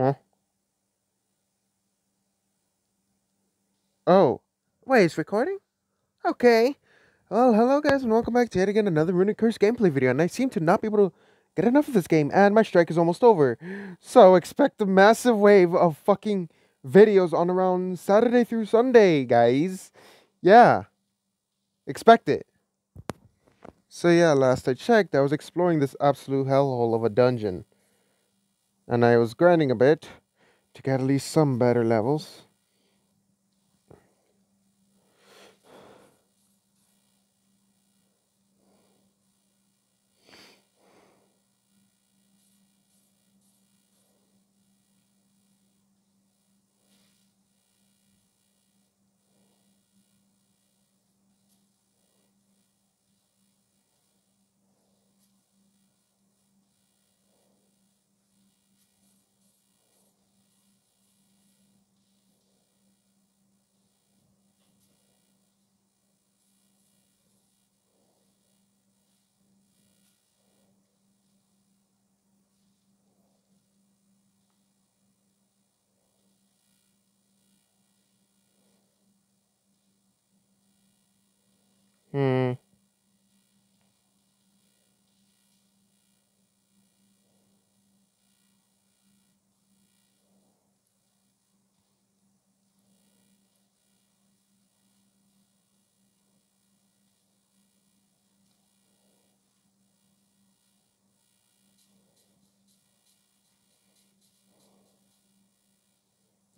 Huh? Oh. Wait, it's recording? Okay. Well, hello guys and welcome back to yet again another Runic Curse gameplay video. And I seem to not be able to get enough of this game and my strike is almost over. So expect a massive wave of fucking videos on around Saturday through Sunday, guys. Yeah. Expect it. So yeah, last I checked, I was exploring this absolute hellhole of a dungeon. And I was grinding a bit to get at least some better levels.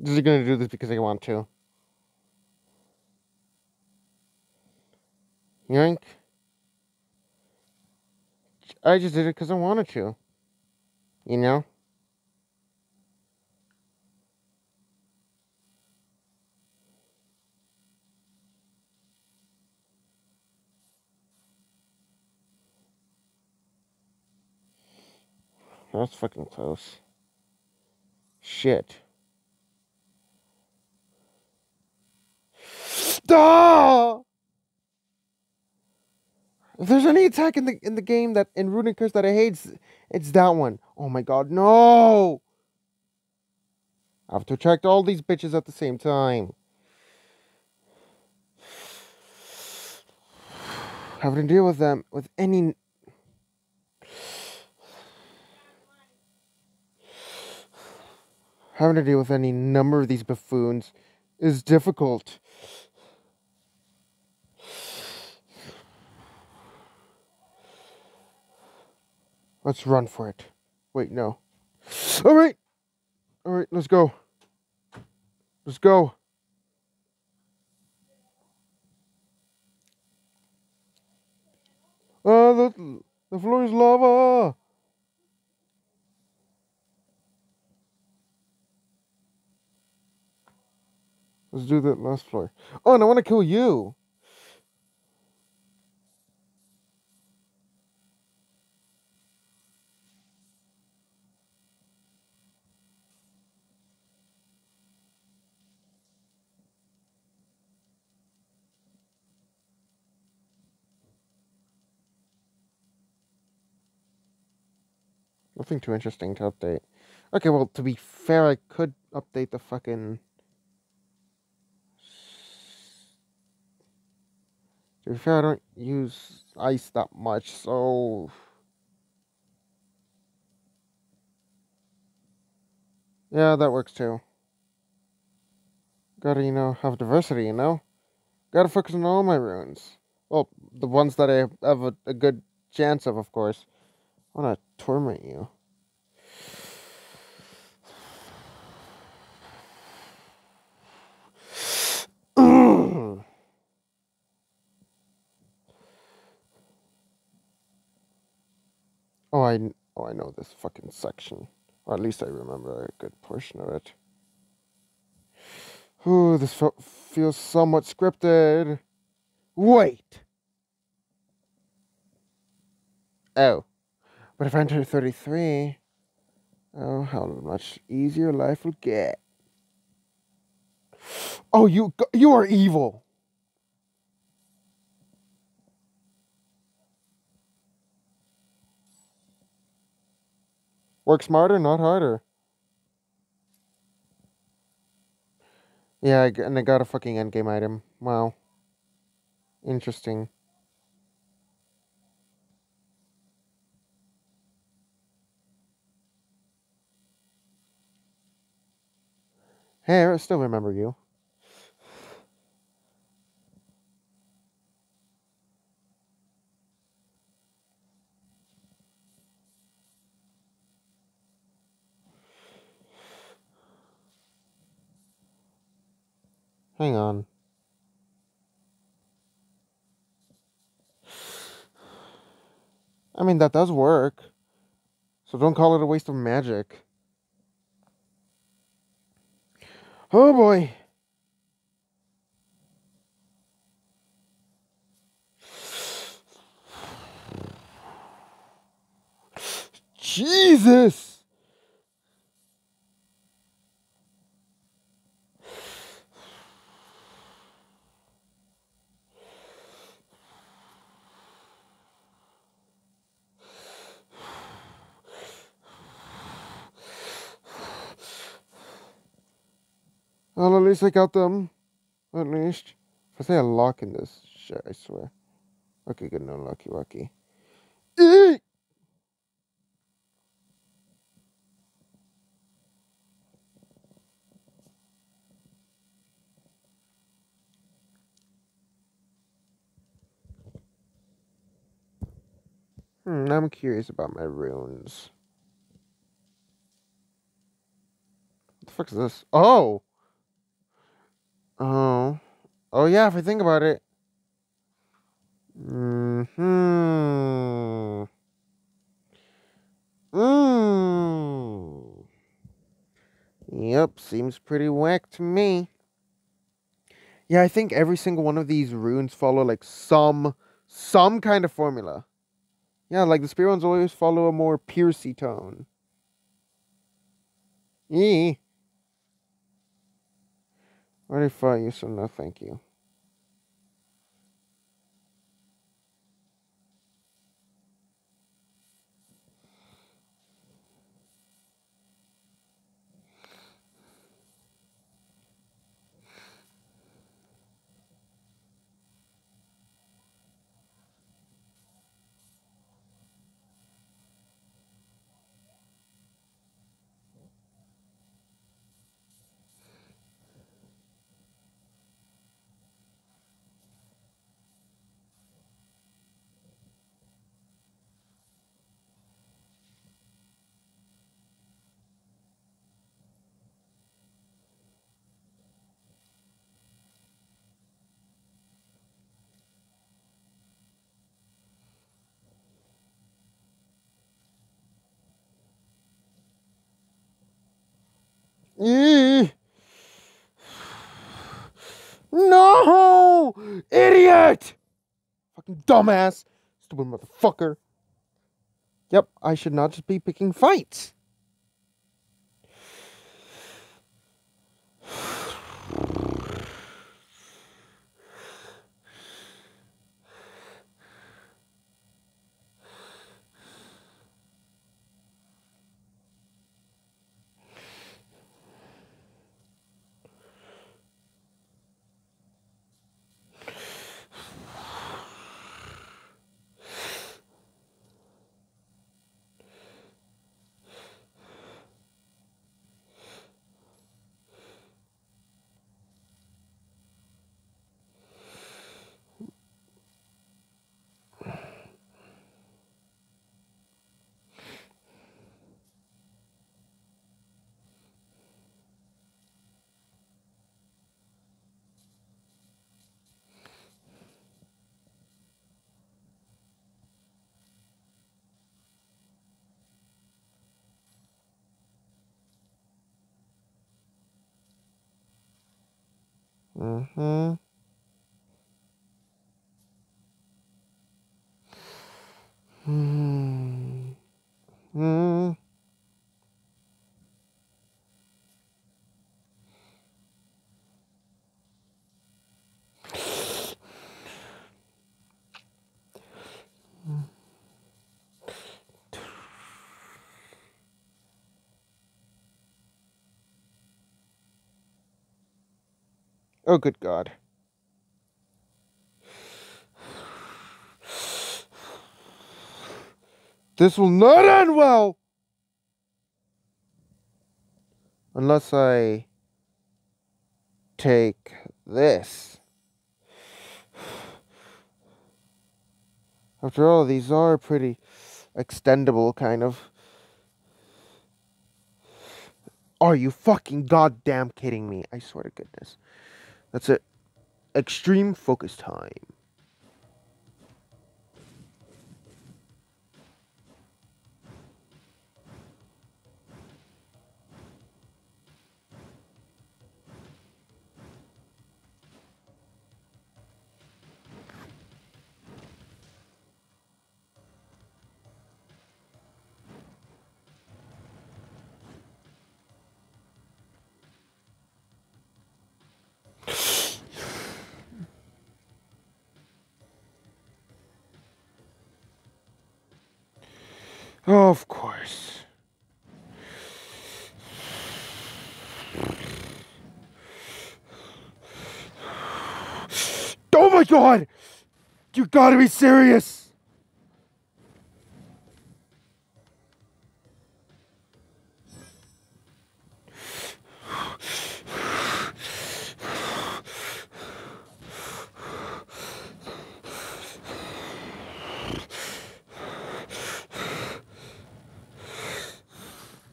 Is he gonna do this because I want to? Yoink. I just did it because I wanted to. You know? That's fucking close. Shit. Stop! If there's any attack in the in the game that in Runic Curse that I hate, it's, it's that one. Oh my god, no! I have to attract all these bitches at the same time. Having to deal with them with any having to deal with any number of these buffoons is difficult. Let's run for it. Wait, no. All right. All right, let's go. Let's go. Uh, the, the floor is lava. Let's do that last floor. Oh, and I want to kill you. Nothing too interesting to update. Okay, well, to be fair, I could update the fucking... To be fair, I don't use ice that much, so... Yeah, that works too. Gotta, you know, have diversity, you know? Gotta focus on all my runes. Well, the ones that I have a, a good chance of, of course. I want to torment you. oh, I oh I know this fucking section, or at least I remember a good portion of it. Ooh, this feels somewhat scripted. Wait. Oh. But if I enter 33, oh, how much easier life will get. Oh, you you are evil. Work smarter, not harder. Yeah, and I got a fucking endgame item. Wow. Interesting. Hey, I still remember you. Hang on. I mean, that does work. So don't call it a waste of magic. Oh boy. Jesus! Well, at least I got them. At least. If I say a lock in this shit, I swear. Okay, good, no lucky lucky. Eek! Hmm, I'm curious about my runes. What the fuck is this? Oh! Oh. Oh, yeah, if I think about it. Hmm. Hmm. Yep, seems pretty whack to me. Yeah, I think every single one of these runes follow like some some kind of formula. Yeah, like the spear ones always follow a more piercy tone. Yee. Already fought you, so no thank you. Eee. No! Idiot! Fucking dumbass. Stupid motherfucker. Yep, I should not just be picking fights. Mm-hmm. Oh, good God. This will not end well! Unless I take this. After all, these are pretty extendable, kind of. Are you fucking goddamn kidding me? I swear to goodness. That's it. Extreme focus time. Of course. Oh my god! You gotta be serious!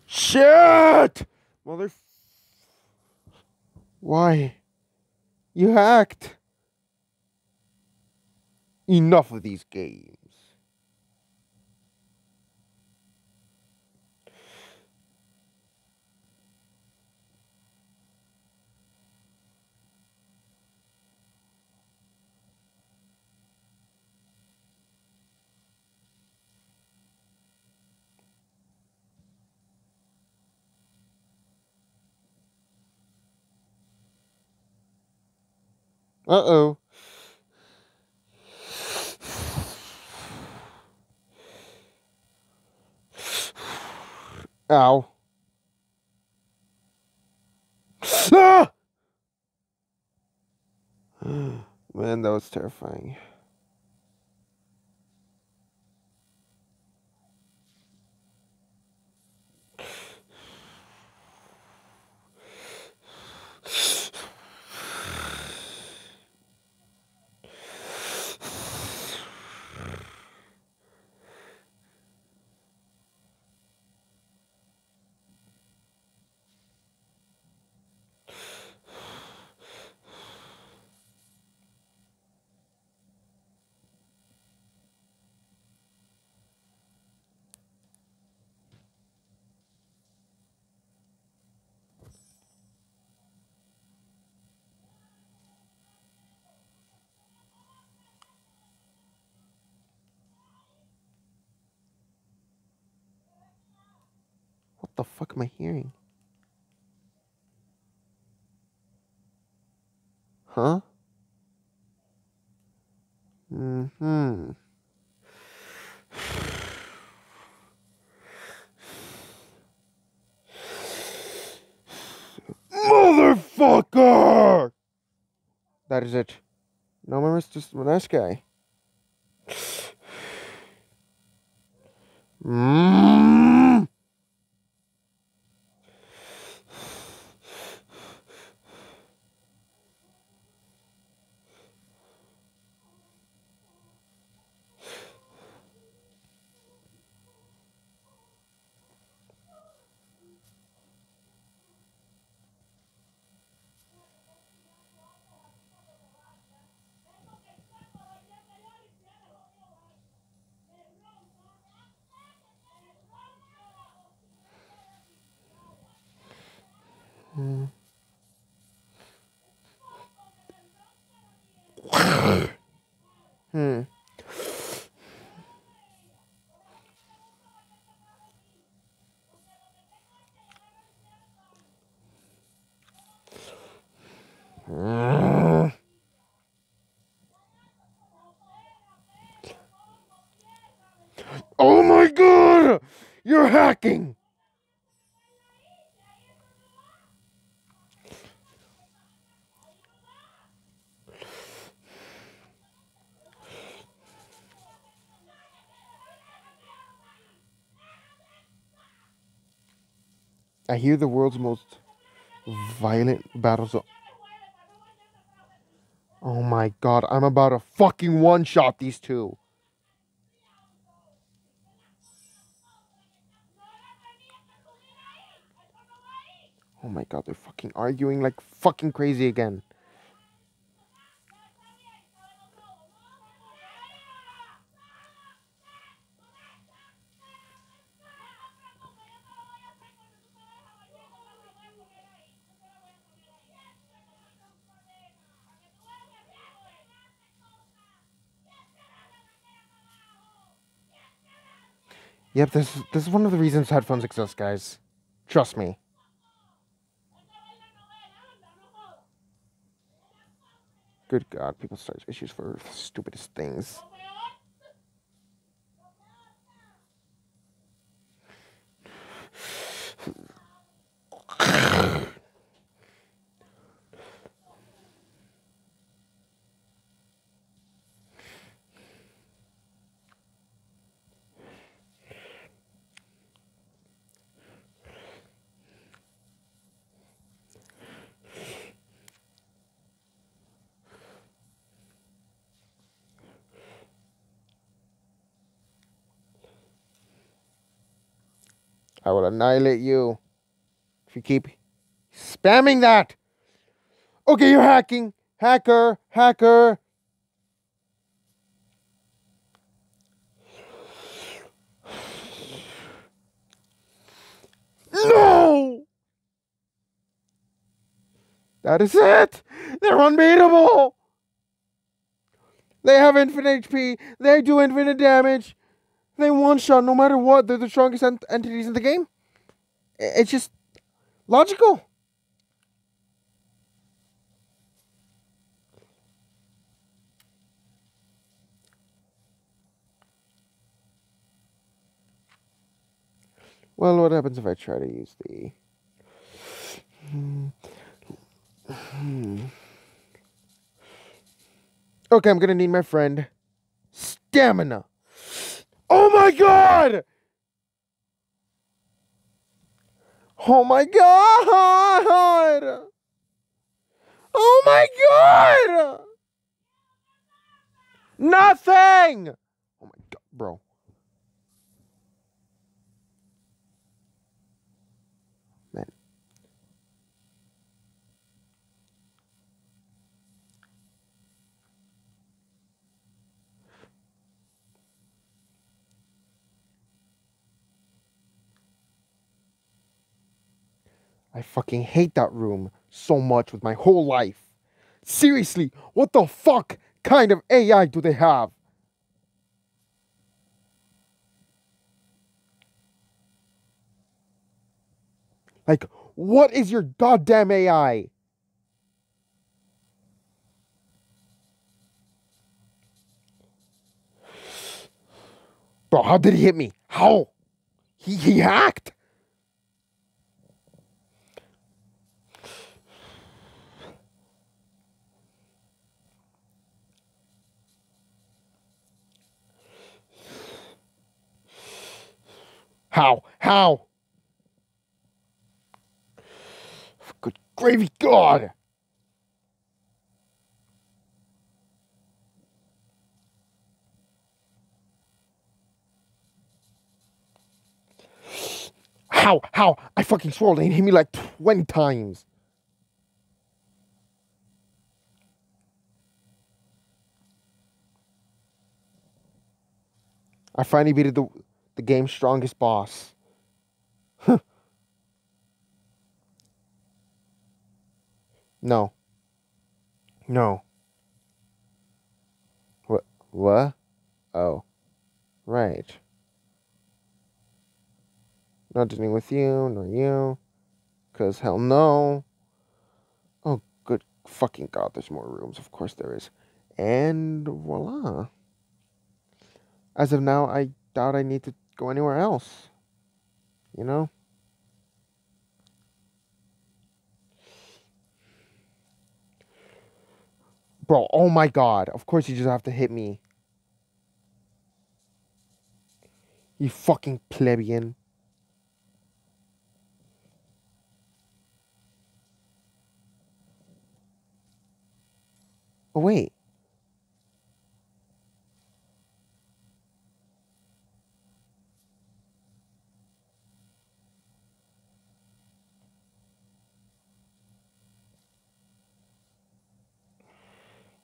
Shit! Mother. Why? You hacked. Enough of these games. Uh oh. Ow. Ah! Man, that was terrifying. The fuck am I hearing? Huh? Mm-hmm. Motherfucker! That is it. No more Mr. Nice guy. Mm. Hmm. hacking. I hear the world's most violent battles. Oh my god, I'm about to fucking one shot these two. Oh my god, they're fucking arguing like fucking crazy again. Yep, this this is one of the reasons headphones exist, guys. Trust me. Good God, people start issues for stupidest things. I will annihilate you if you keep spamming that. Okay, you're hacking. Hacker, hacker. No! That is it! They're unbeatable! They have infinite HP, they do infinite damage, they one shot no matter what. They're the strongest ent- entities in the game. It's just logical. Well, what happens if I try to use the. Hmm. Hmm. Okay, I'm gonna need my friend. Stamina. Oh my god! Oh my god! Oh my god! Nothing! Oh my god, bro. Man. I fucking hate that room so much with my whole life. Seriously, what the fuck kind of AI do they have? Like, what is your goddamn AI? Bro, how did he hit me? How? He, he hacked. How? How? Good gravy God! How? How? I fucking swore and hit me like 20 times. I finally beat the the game's strongest boss. no. No. What? What? Oh. Right. Not dealing with you, nor you. Because hell no. Oh, good fucking god, there's more rooms. Of course there is. And voila. As of now, I doubt I need to go anywhere else. You know? Bro, oh my god. Of course you just have to hit me. You fucking plebeian. Oh, wait.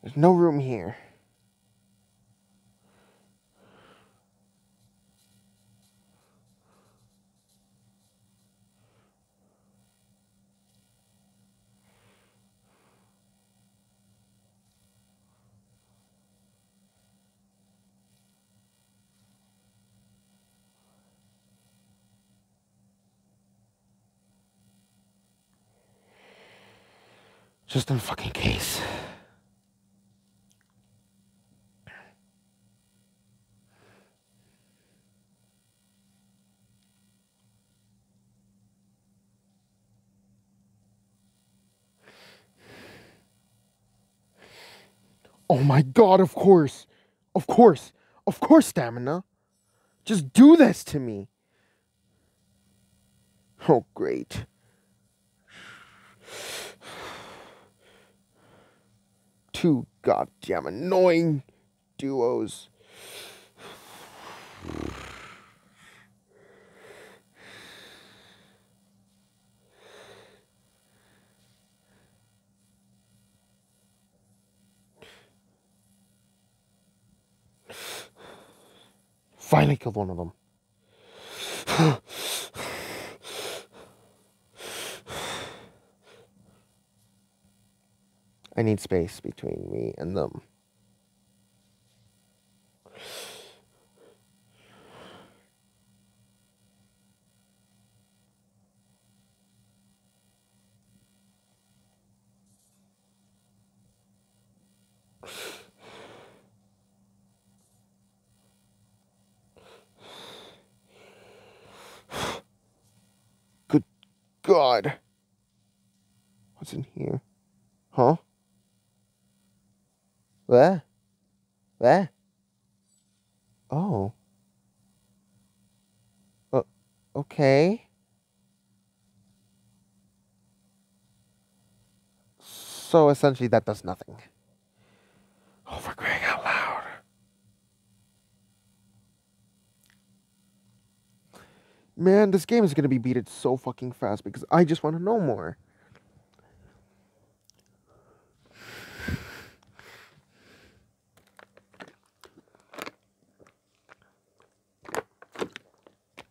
There's no room here. Just in fucking case. My god, of course. Of course. Of course, stamina. Just do this to me. Oh, great. Two goddamn annoying duos. Finally killed one of them. I need space between me and them. Good God. What's in here? Huh? What? What? Oh. Uh, okay. So essentially, that does nothing. Oh, for crying out loud. Man, this game is going to be beaten so fucking fast because I just want to know more.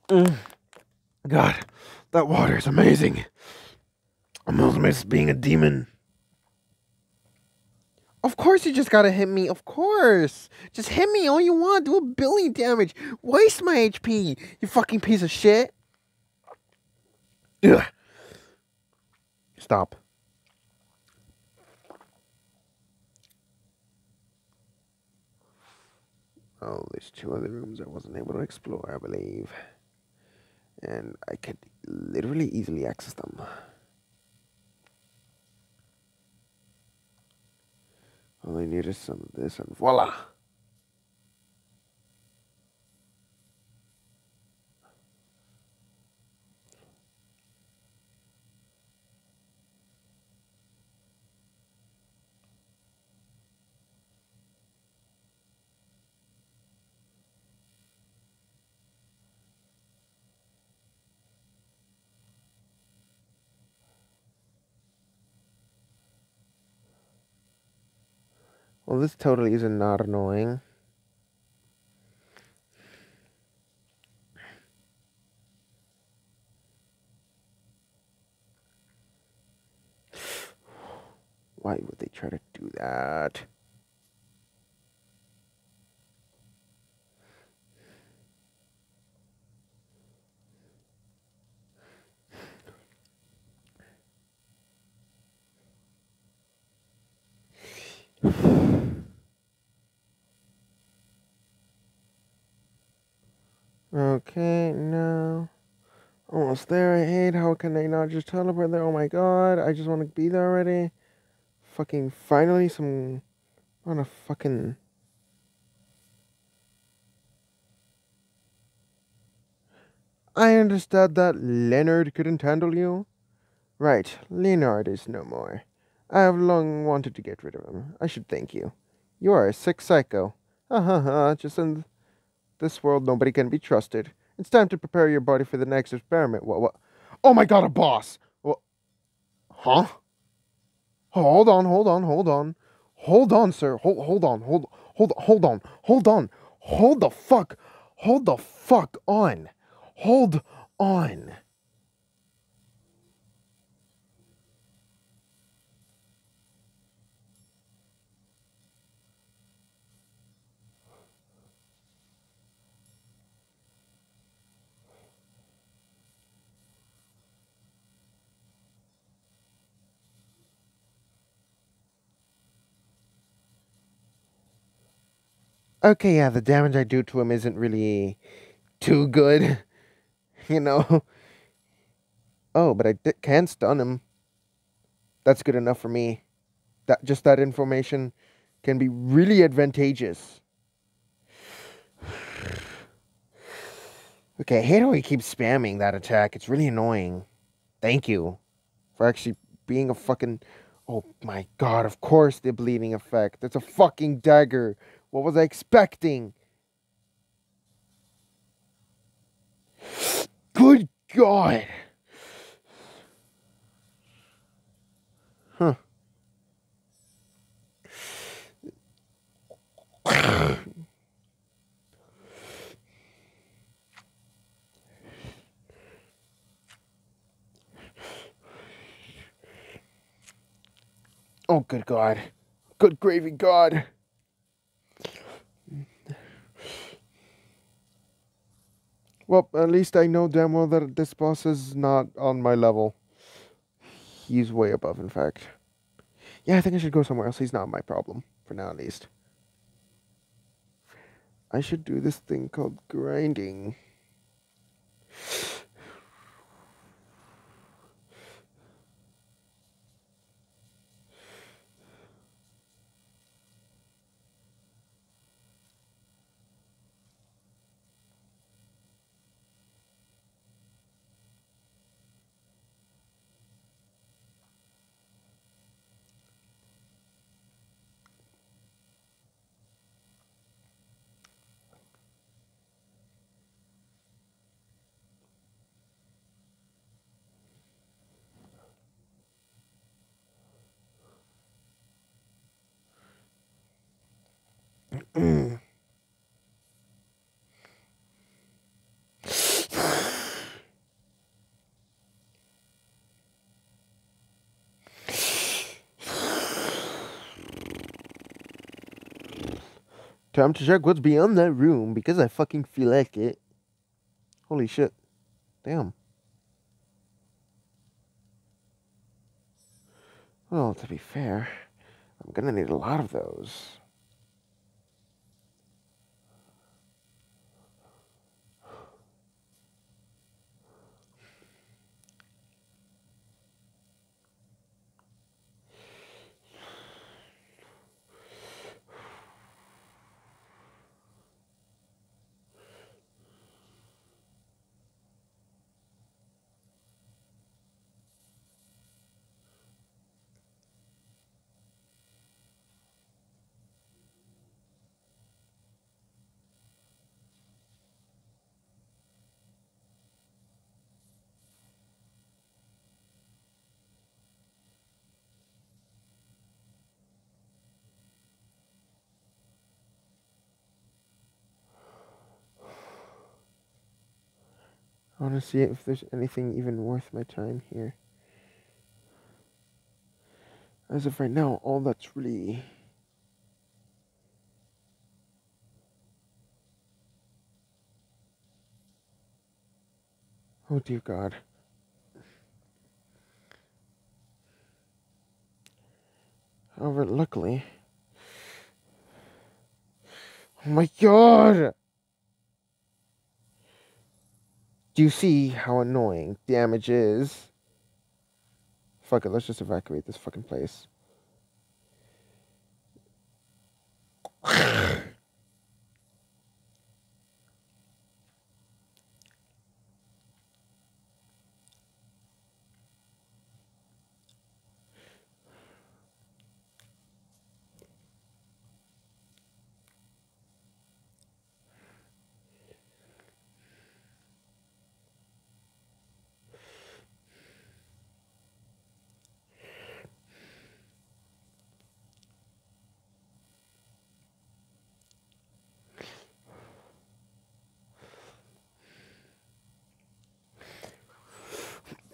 Mm. God, that water is amazing. I'm almost being a demon. Of course you just gotta hit me. Of course. Just hit me all you want. Do a billion damage. Waste my HP, you fucking piece of shit. Ugh. Stop. Oh, there's two other rooms I wasn't able to explore, I believe. And I could literally easily access them. All I need is some of this, and voila! Well, this totally is not not annoying. Why would they try to do that? Okay, no. Almost there. I hate how can they not just teleport there? Oh my god, I just want to be there already. Fucking finally some on a fucking I understood that Leonard couldn't handle you. Right, Leonard is no more. I have long wanted to get rid of him. I should thank you. You are a sick psycho. Ha ha ha, just in this world nobody can be trusted. It's time to prepare your body for the next experiment. What what Oh my god, a boss! What Huh? Hold on, hold on, hold on. Hold on, sir. Hold hold on, hold hold hold on, hold on. Hold the fuck. Hold the fuck on. Hold on. Okay, yeah, the damage I do to him isn't really too good. you know? Oh, but I can stun him. That's good enough for me. That Just that information can be really advantageous. Okay, how he keeps spamming that attack. It's really annoying. Thank you for actually being a fucking... Oh my god, of course the bleeding effect. That's a fucking dagger. What was I expecting? Good God. Huh. oh, good God. Good gravy God. Well, at least I know damn well that this boss is not on my level. He's way above, in fact. Yeah, I think I should go somewhere else. He's not my problem, for now at least. I should do this thing called grinding. Time to check what's beyond that room because I fucking feel like it. Holy shit. Damn. Well, to be fair, I'm gonna need a lot of those. Want to see if there's anything even worth my time here. As of right now, all that's really Oh dear God. However, luckily. Oh my God! Do you see how annoying damage is? Fuck it, let's just evacuate this fucking place.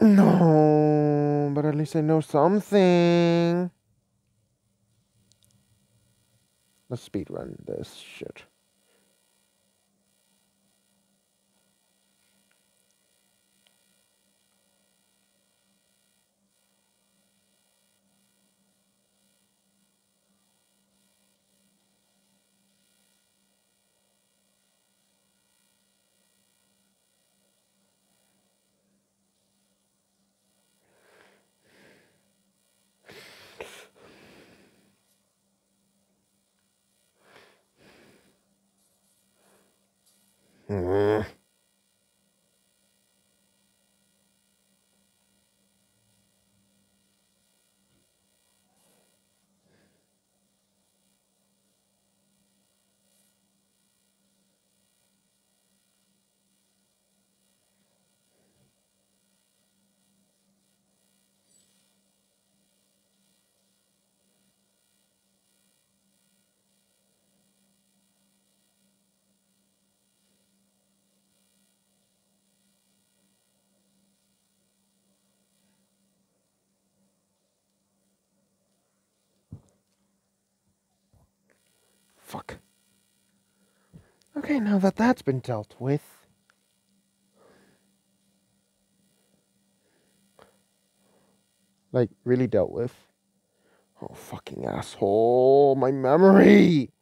No, but at least I know something. Let's speed run this shit. Fuck. Okay, now that that's been dealt with. Like, really dealt with. Oh, fucking asshole. My memory!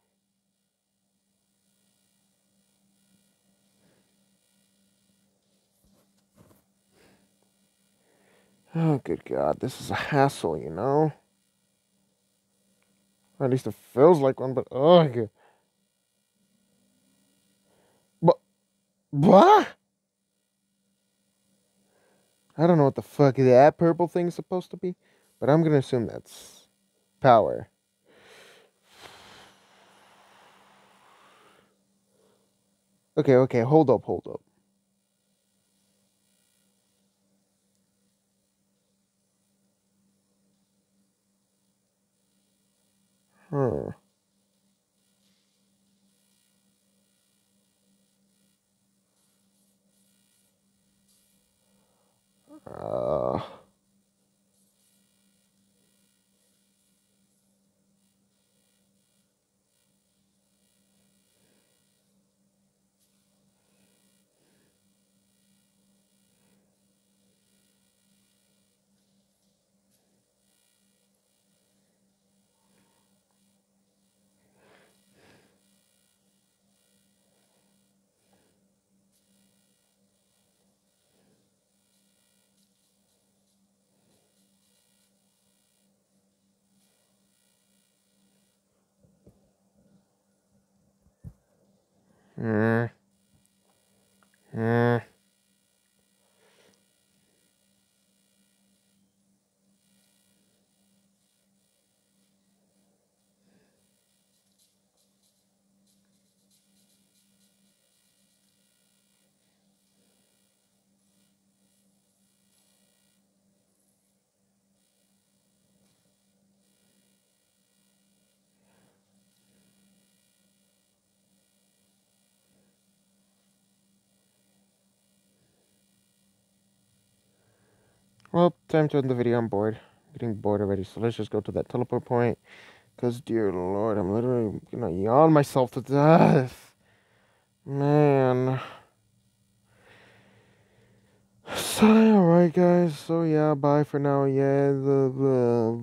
Oh, good God. This is a hassle, you know? At least it feels like one, but oh, ugh. But, what? I don't know what the fuck that purple thing is supposed to be, but I'm gonna assume that's power. Okay, okay, hold up, hold up. Huh. Uh, hmm. Well, time to end the video. I'm bored. I'm getting bored already. So let's just go to that teleport point. Because, dear Lord, I'm literally gonna yawn myself to death. Man. So, alright, guys. So, yeah, bye for now. Yeah, the.